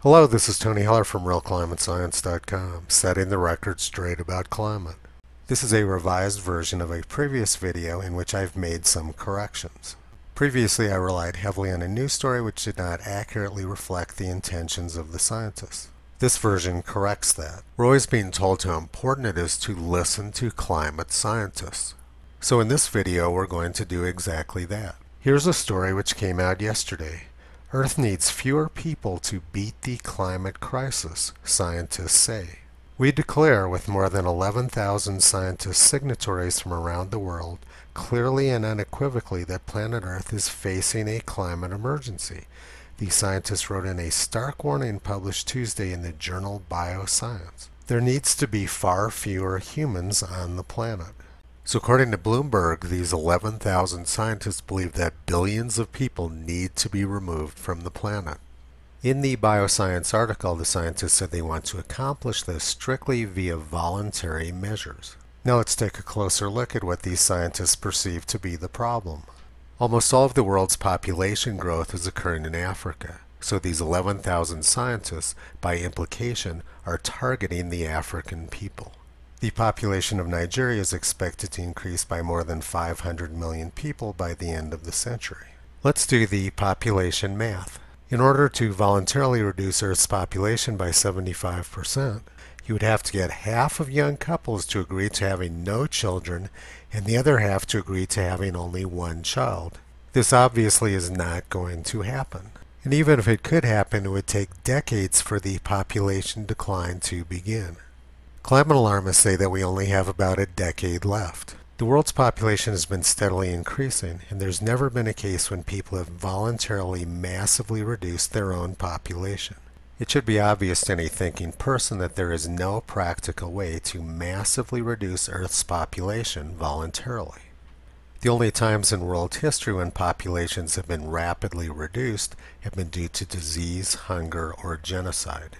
Hello, this is Tony Heller from RealClimateScience.com, setting the record straight about climate. This is a revised version of a previous video in which I've made some corrections. Previously, I relied heavily on a news story which did not accurately reflect the intentions of the scientists. This version corrects that. We're always being told how important it is to listen to climate scientists. So in this video, we're going to do exactly that. Here's a story which came out yesterday. Earth needs fewer people to beat the climate crisis, scientists say. We declare, with more than 11,000 scientist signatories from around the world, clearly and unequivocally that planet Earth is facing a climate emergency. The scientists wrote in a stark warning published Tuesday in the journal Bioscience. There needs to be far fewer humans on the planet. So according to Bloomberg, these 11,000 scientists believe that billions of people need to be removed from the planet. In the Bioscience article, the scientists said they want to accomplish this strictly via voluntary measures. Now let's take a closer look at what these scientists perceive to be the problem. Almost all of the world's population growth is occurring in Africa, so these 11,000 scientists, by implication, are targeting the African people. The population of Nigeria is expected to increase by more than 500 million people by the end of the century. Let's do the population math. In order to voluntarily reduce Earth's population by 75%, you would have to get half of young couples to agree to having no children and the other half to agree to having only one child. This obviously is not going to happen. And even if it could happen, it would take decades for the population decline to begin. Climate alarmists say that we only have about a decade left. The world's population has been steadily increasing, and there's never been a case when people have voluntarily massively reduced their own population. It should be obvious to any thinking person that there is no practical way to massively reduce Earth's population voluntarily. The only times in world history when populations have been rapidly reduced have been due to disease, hunger, or genocide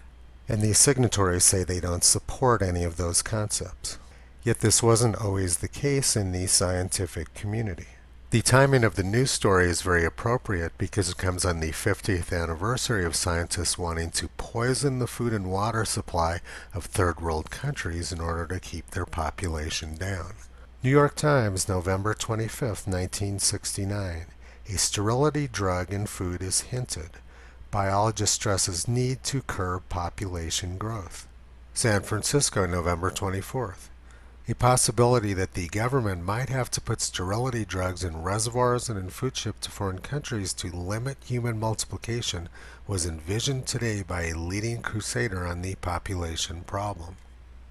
and these signatories say they don't support any of those concepts. Yet this wasn't always the case in the scientific community. The timing of the news story is very appropriate because it comes on the 50th anniversary of scientists wanting to poison the food and water supply of third world countries in order to keep their population down. New York Times, November 25, 1969. A sterility drug in food is hinted biologist stresses need to curb population growth. San Francisco, November 24th. A possibility that the government might have to put sterility drugs in reservoirs and in food shipped to foreign countries to limit human multiplication was envisioned today by a leading crusader on the population problem.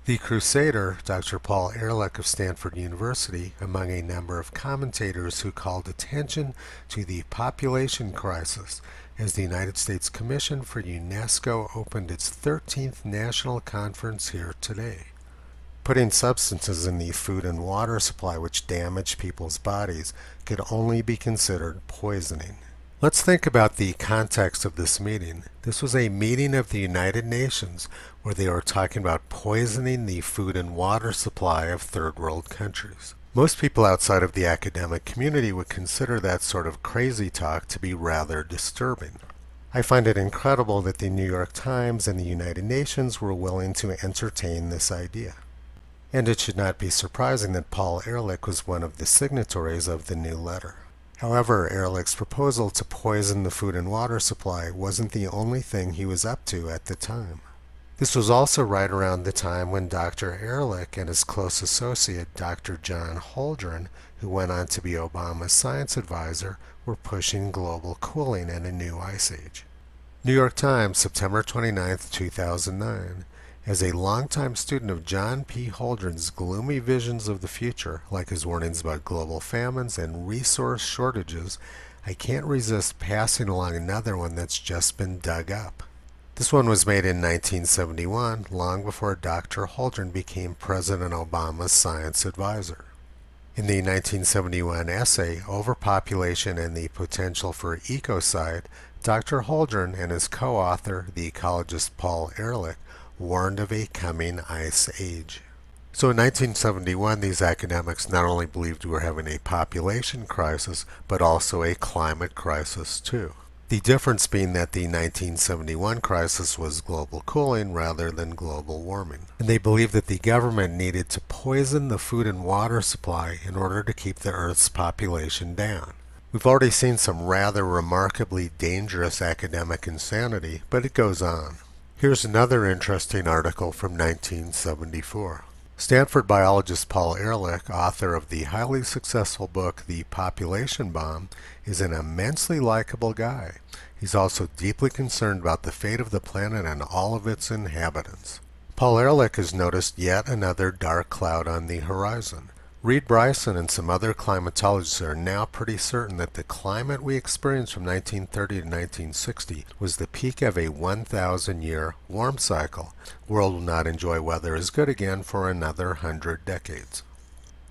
The crusader, Dr. Paul Ehrlich of Stanford University, among a number of commentators who called attention to the population crisis as the United States Commission for UNESCO opened its 13th national conference here today. Putting substances in the food and water supply which damage people's bodies could only be considered poisoning. Let's think about the context of this meeting. This was a meeting of the United Nations where they were talking about poisoning the food and water supply of third world countries. Most people outside of the academic community would consider that sort of crazy talk to be rather disturbing. I find it incredible that the New York Times and the United Nations were willing to entertain this idea. And it should not be surprising that Paul Ehrlich was one of the signatories of the new letter. However, Ehrlich's proposal to poison the food and water supply wasn't the only thing he was up to at the time. This was also right around the time when Dr. Ehrlich and his close associate, Dr. John Holdren, who went on to be Obama's science advisor, were pushing global cooling and a new ice age. New York Times, September 29, 2009. As a longtime student of John P. Holdren's gloomy visions of the future, like his warnings about global famines and resource shortages, I can't resist passing along another one that's just been dug up. This one was made in 1971, long before Dr. Holdren became President Obama's science advisor. In the 1971 essay, Overpopulation and the Potential for Ecocide, Dr. Holdren and his co-author, the ecologist Paul Ehrlich, warned of a coming ice age. So in 1971, these academics not only believed we were having a population crisis, but also a climate crisis too. The difference being that the 1971 crisis was global cooling rather than global warming. And they believed that the government needed to poison the food and water supply in order to keep the Earth's population down. We've already seen some rather remarkably dangerous academic insanity, but it goes on. Here's another interesting article from 1974. Stanford biologist Paul Ehrlich, author of the highly successful book The Population Bomb, is an immensely likable guy. He's also deeply concerned about the fate of the planet and all of its inhabitants. Paul Ehrlich has noticed yet another dark cloud on the horizon. Reid Bryson and some other climatologists are now pretty certain that the climate we experienced from 1930 to 1960 was the peak of a 1,000 year warm cycle. The world will not enjoy weather as good again for another 100 decades.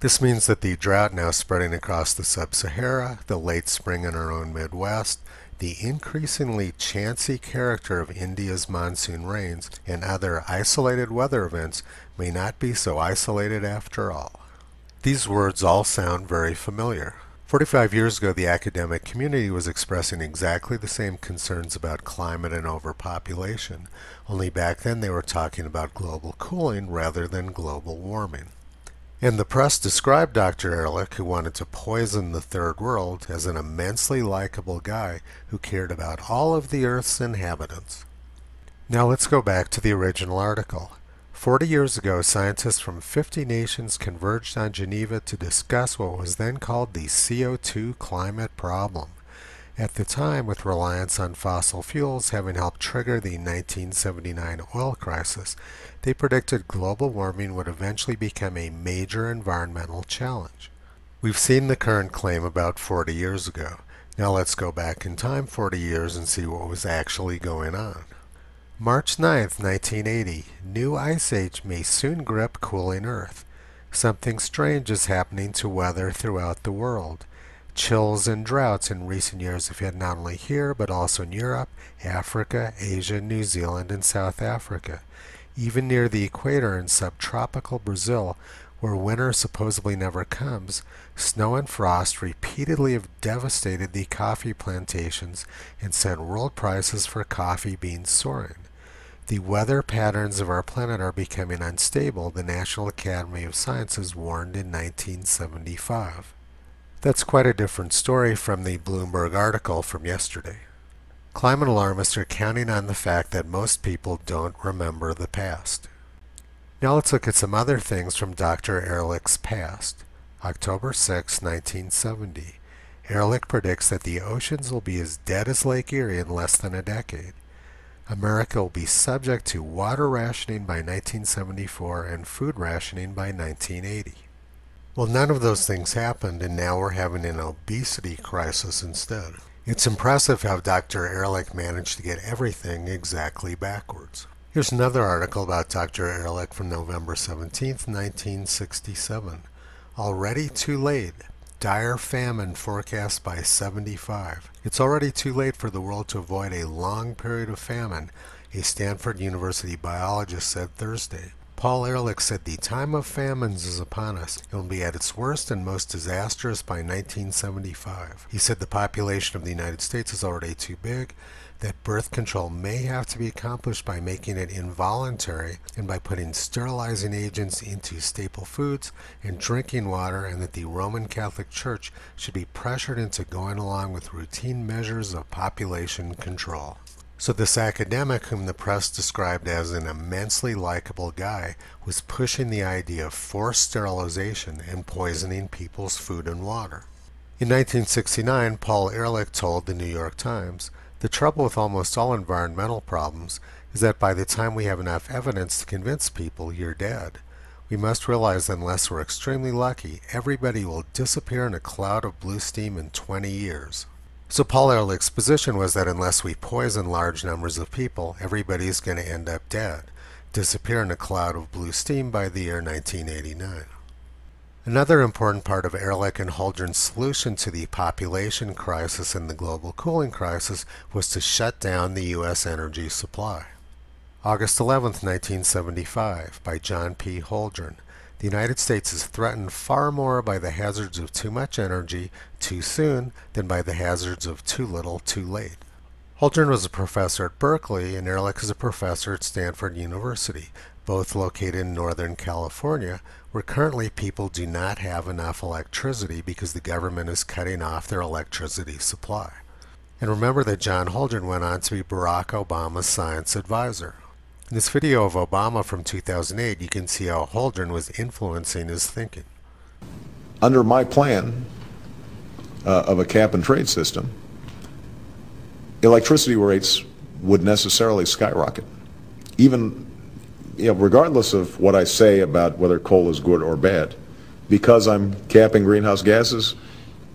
This means that the drought now spreading across the sub-Sahara, the late spring in our own Midwest, the increasingly chancy character of India's monsoon rains, and other isolated weather events may not be so isolated after all. These words all sound very familiar. 45 years ago, the academic community was expressing exactly the same concerns about climate and overpopulation, only back then they were talking about global cooling rather than global warming. And the press described Dr. Ehrlich, who wanted to poison the third world, as an immensely likable guy who cared about all of the Earth's inhabitants. Now let's go back to the original article. Forty years ago, scientists from 50 nations converged on Geneva to discuss what was then called the CO2 climate problem. At the time, with reliance on fossil fuels having helped trigger the 1979 oil crisis, they predicted global warming would eventually become a major environmental challenge. We've seen the current claim about 40 years ago. Now let's go back in time 40 years and see what was actually going on. March 9, 1980. New ice age may soon grip cooling Earth. Something strange is happening to weather throughout the world. Chills and droughts in recent years have hit not only here, but also in Europe, Africa, Asia, New Zealand, and South Africa. Even near the equator in subtropical Brazil, where winter supposedly never comes, snow and frost repeatedly have devastated the coffee plantations and sent world prices for coffee beans soaring. The weather patterns of our planet are becoming unstable, the National Academy of Sciences warned in 1975. That's quite a different story from the Bloomberg article from yesterday. Climate alarmists are counting on the fact that most people don't remember the past. Now let's look at some other things from Dr. Ehrlich's past. October 6, 1970. Ehrlich predicts that the oceans will be as dead as Lake Erie in less than a decade. America will be subject to water rationing by 1974 and food rationing by 1980. Well, none of those things happened, and now we're having an obesity crisis instead. It's impressive how Dr. Ehrlich managed to get everything exactly backwards. Here's another article about Dr. Ehrlich from November 17, 1967. Already too late. Dire famine forecast by 75. It's already too late for the world to avoid a long period of famine, a Stanford University biologist said Thursday. Paul Ehrlich said the time of famines is upon us. It will be at its worst and most disastrous by 1975. He said the population of the United States is already too big, that birth control may have to be accomplished by making it involuntary and by putting sterilizing agents into staple foods and drinking water, and that the Roman Catholic Church should be pressured into going along with routine measures of population control. So this academic, whom the press described as an immensely likable guy, was pushing the idea of forced sterilization and poisoning people's food and water. In 1969, Paul Ehrlich told the New York Times, the trouble with almost all environmental problems is that by the time we have enough evidence to convince people you're dead, we must realize that unless we're extremely lucky, everybody will disappear in a cloud of blue steam in 20 years. So Paul Ehrlich's position was that unless we poison large numbers of people, everybody's going to end up dead, disappear in a cloud of blue steam by the year 1989. Another important part of Ehrlich and Holdren's solution to the population crisis and the global cooling crisis was to shut down the U.S. energy supply. August 11, 1975, by John P. Holdren. The United States is threatened far more by the hazards of too much energy too soon than by the hazards of too little too late. Holdren was a professor at Berkeley, and Ehrlich is a professor at Stanford University, both located in Northern California, where currently people do not have enough electricity because the government is cutting off their electricity supply. And remember that John Holdren went on to be Barack Obama's science advisor. In this video of Obama from 2008, you can see how Holdren was influencing his thinking. Under my plan uh, of a cap and trade system, electricity rates would necessarily skyrocket. Even, you know, regardless of what I say about whether coal is good or bad, because I'm capping greenhouse gases,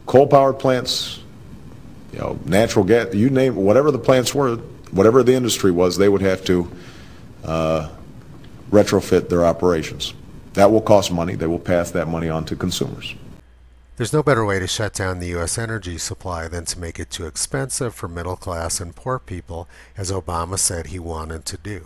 coal-powered plants, you know, natural gas, you name whatever the plants were, whatever the industry was, they would have to uh, retrofit their operations. That will cost money. They will pass that money on to consumers. There's no better way to shut down the U.S. energy supply than to make it too expensive for middle class and poor people, as Obama said he wanted to do.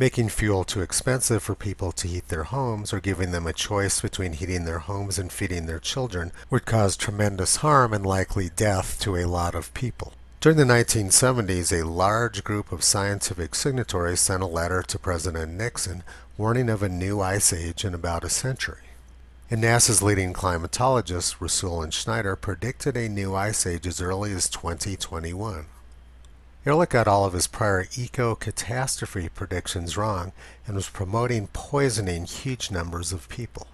Making fuel too expensive for people to heat their homes or giving them a choice between heating their homes and feeding their children would cause tremendous harm and likely death to a lot of people. During the 1970s, a large group of scientific signatories sent a letter to President Nixon warning of a new ice age in about a century. And NASA's leading climatologists, Rasool and Schneider, predicted a new ice age as early as 2021. Ehrlich got all of his prior eco-catastrophe predictions wrong and was promoting poisoning huge numbers of people.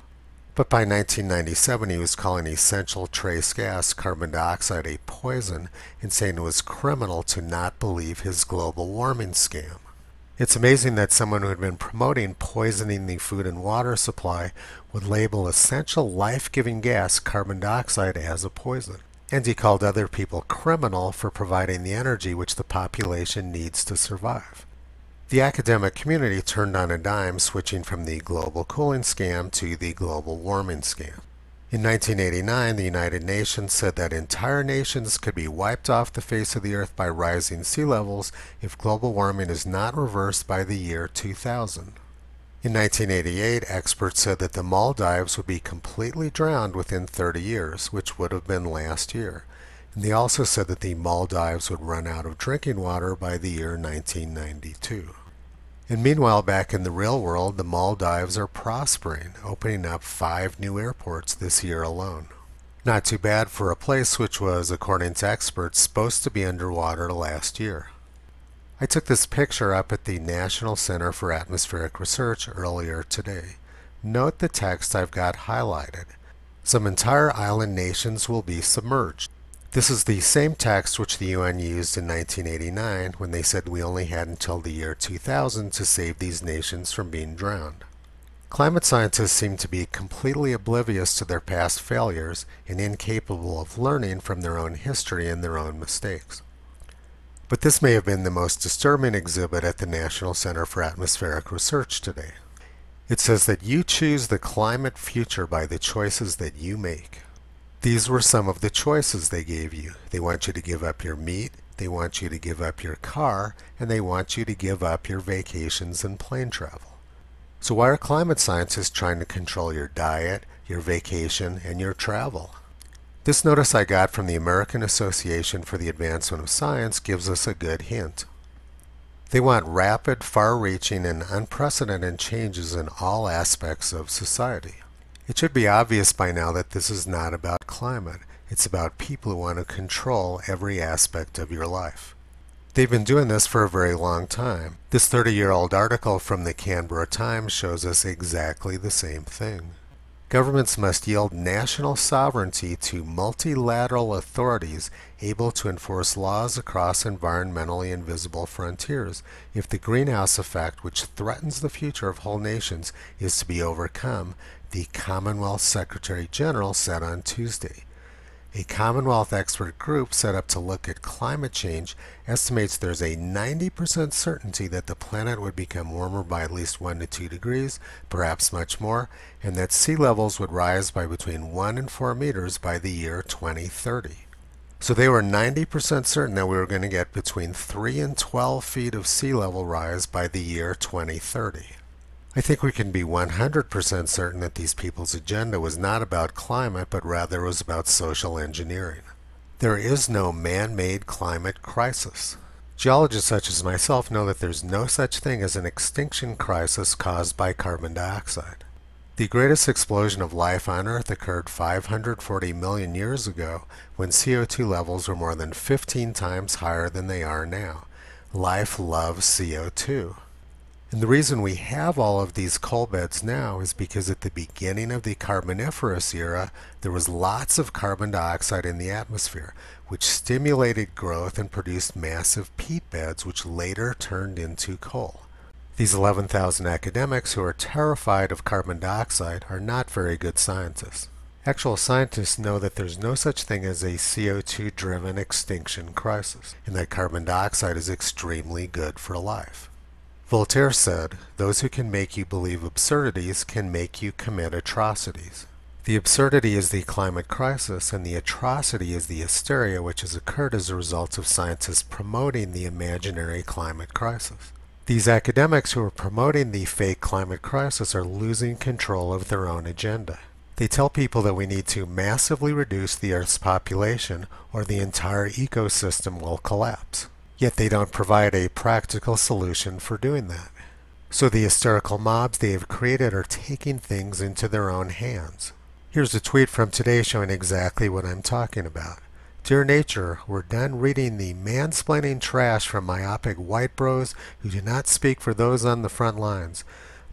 But by 1997 he was calling essential trace gas carbon dioxide a poison and saying it was criminal to not believe his global warming scam. It's amazing that someone who had been promoting poisoning the food and water supply would label essential life-giving gas carbon dioxide as a poison. And he called other people criminal for providing the energy which the population needs to survive. The academic community turned on a dime switching from the global cooling scam to the global warming scam. In 1989, the United Nations said that entire nations could be wiped off the face of the earth by rising sea levels if global warming is not reversed by the year 2000. In 1988, experts said that the Maldives would be completely drowned within 30 years, which would have been last year. And they also said that the Maldives would run out of drinking water by the year 1992. And meanwhile, back in the real world, the Maldives are prospering, opening up five new airports this year alone. Not too bad for a place which was, according to experts, supposed to be underwater last year. I took this picture up at the National Center for Atmospheric Research earlier today. Note the text I've got highlighted. Some entire island nations will be submerged. This is the same text which the UN used in 1989 when they said we only had until the year 2000 to save these nations from being drowned. Climate scientists seem to be completely oblivious to their past failures and incapable of learning from their own history and their own mistakes. But this may have been the most disturbing exhibit at the National Center for Atmospheric Research today. It says that you choose the climate future by the choices that you make. These were some of the choices they gave you. They want you to give up your meat, they want you to give up your car, and they want you to give up your vacations and plane travel. So why are climate scientists trying to control your diet, your vacation, and your travel? This notice I got from the American Association for the Advancement of Science gives us a good hint. They want rapid, far-reaching, and unprecedented changes in all aspects of society. It should be obvious by now that this is not about climate. It's about people who want to control every aspect of your life. They've been doing this for a very long time. This 30-year-old article from the Canberra Times shows us exactly the same thing. Governments must yield national sovereignty to multilateral authorities able to enforce laws across environmentally invisible frontiers if the greenhouse effect which threatens the future of whole nations is to be overcome the Commonwealth Secretary General said on Tuesday. A Commonwealth expert group set up to look at climate change estimates there's a 90% certainty that the planet would become warmer by at least 1 to 2 degrees, perhaps much more, and that sea levels would rise by between 1 and 4 meters by the year 2030. So they were 90% certain that we were going to get between 3 and 12 feet of sea level rise by the year 2030. I think we can be 100% certain that these people's agenda was not about climate, but rather was about social engineering. There is no man-made climate crisis. Geologists such as myself know that there's no such thing as an extinction crisis caused by carbon dioxide. The greatest explosion of life on Earth occurred 540 million years ago when CO2 levels were more than 15 times higher than they are now. Life loves CO2. And the reason we have all of these coal beds now is because at the beginning of the Carboniferous era, there was lots of carbon dioxide in the atmosphere, which stimulated growth and produced massive peat beds, which later turned into coal. These 11,000 academics who are terrified of carbon dioxide are not very good scientists. Actual scientists know that there's no such thing as a CO2 driven extinction crisis, and that carbon dioxide is extremely good for life. Voltaire said, Those who can make you believe absurdities can make you commit atrocities. The absurdity is the climate crisis, and the atrocity is the hysteria which has occurred as a result of scientists promoting the imaginary climate crisis. These academics who are promoting the fake climate crisis are losing control of their own agenda. They tell people that we need to massively reduce the Earth's population or the entire ecosystem will collapse. Yet they don't provide a practical solution for doing that. So the hysterical mobs they have created are taking things into their own hands. Here's a tweet from today showing exactly what I'm talking about. Dear Nature, we're done reading the mansplaining trash from myopic white bros who do not speak for those on the front lines.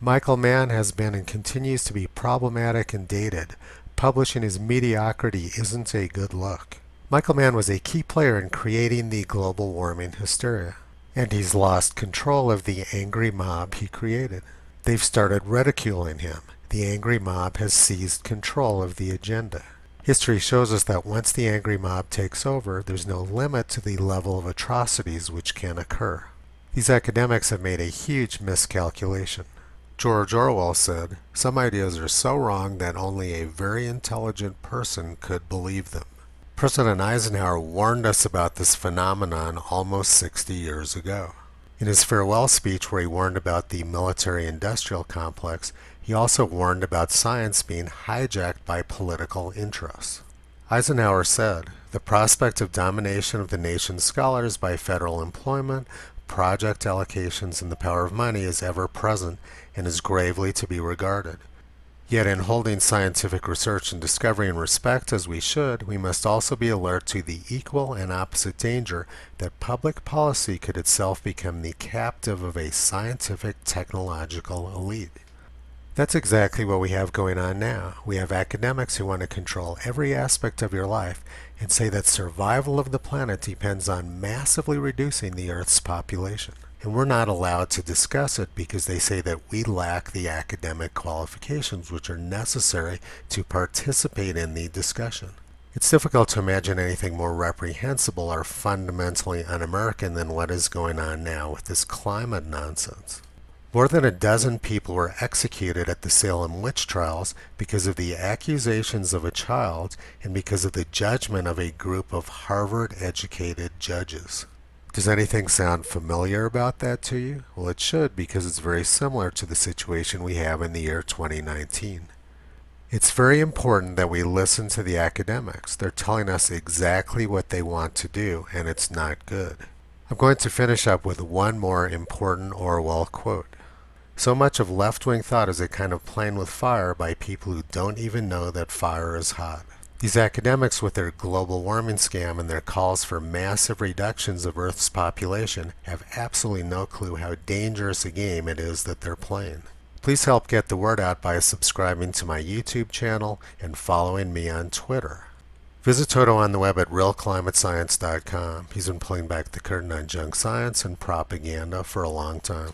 Michael Mann has been and continues to be problematic and dated. Publishing his mediocrity isn't a good look. Michael Mann was a key player in creating the global warming hysteria, and he's lost control of the angry mob he created. They've started ridiculing him. The angry mob has seized control of the agenda. History shows us that once the angry mob takes over, there's no limit to the level of atrocities which can occur. These academics have made a huge miscalculation. George Orwell said, Some ideas are so wrong that only a very intelligent person could believe them. President Eisenhower warned us about this phenomenon almost 60 years ago. In his farewell speech, where he warned about the military industrial complex, he also warned about science being hijacked by political interests. Eisenhower said, The prospect of domination of the nation's scholars by federal employment, project allocations, and the power of money is ever present and is gravely to be regarded. Yet in holding scientific research and discovery in respect as we should, we must also be alert to the equal and opposite danger that public policy could itself become the captive of a scientific technological elite. That's exactly what we have going on now. We have academics who want to control every aspect of your life and say that survival of the planet depends on massively reducing the Earth's population. And we're not allowed to discuss it because they say that we lack the academic qualifications which are necessary to participate in the discussion. It's difficult to imagine anything more reprehensible or fundamentally un-American than what is going on now with this climate nonsense. More than a dozen people were executed at the Salem witch trials because of the accusations of a child and because of the judgment of a group of Harvard educated judges. Does anything sound familiar about that to you? Well, it should because it's very similar to the situation we have in the year 2019. It's very important that we listen to the academics. They're telling us exactly what they want to do, and it's not good. I'm going to finish up with one more important Orwell quote. So much of left-wing thought is a kind of playing with fire by people who don't even know that fire is hot. These academics with their global warming scam and their calls for massive reductions of Earth's population have absolutely no clue how dangerous a game it is that they're playing. Please help get the word out by subscribing to my YouTube channel and following me on Twitter. Visit Toto on the web at realclimatescience.com. He's been pulling back the curtain on junk science and propaganda for a long time.